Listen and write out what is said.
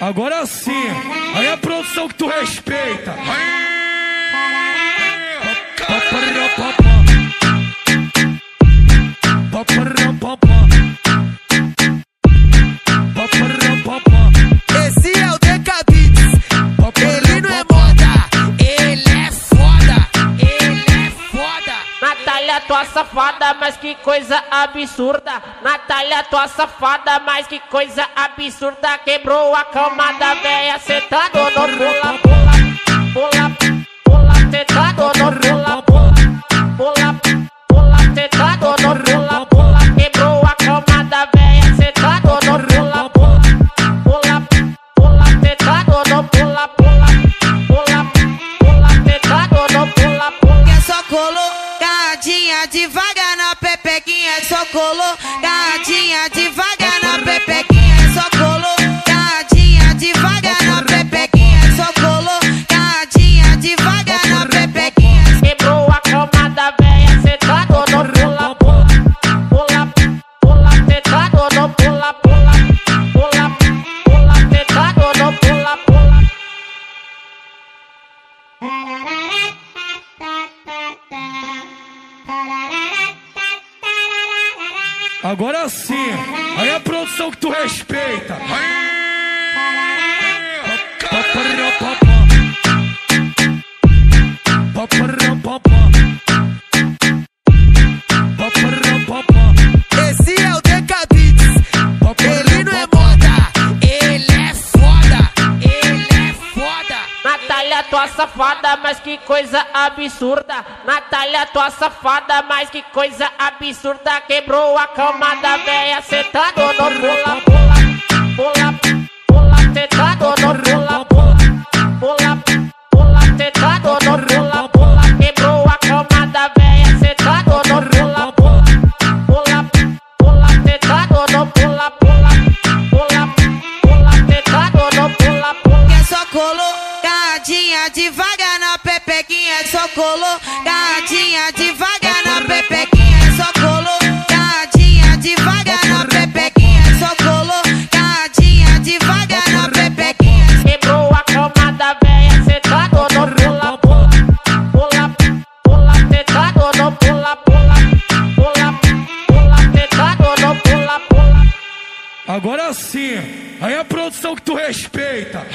Agora sim, aí a produção que tu respeita. Tua safada, mas que coisa absurda. Natália, tua safada, mas que coisa absurda. Quebrou a cama da véia, sentado devagar na pepequinha. Só colocadinha Agora sim, aí a produção que tu respeita. Safada, mas que coisa absurda. Natália, tua safada, mas que coisa absurda. Quebrou a cama da véia, sentado no pula, pula, pula, pula, sentado no pula, pula, pula, pula, sentado no pula, pula. Quebrou a cama da véia, sentado no pula, pula, pula, pula, sentado no pula, pula, pula, pula, sentado no pula, pula. É só colocadinha devagar na pepequinha. É só colocadinha devagar na pepequinha. É só colocadinha devagar na pepequinha. É só colocadinha devagar na pepequinha. Quebrou a cama da véia, sentado no pula, pula, pula, pula, sentado no pula, pula, pula, pula, sentado no pula, pula. Agora sim, aí a produção que tu respeita.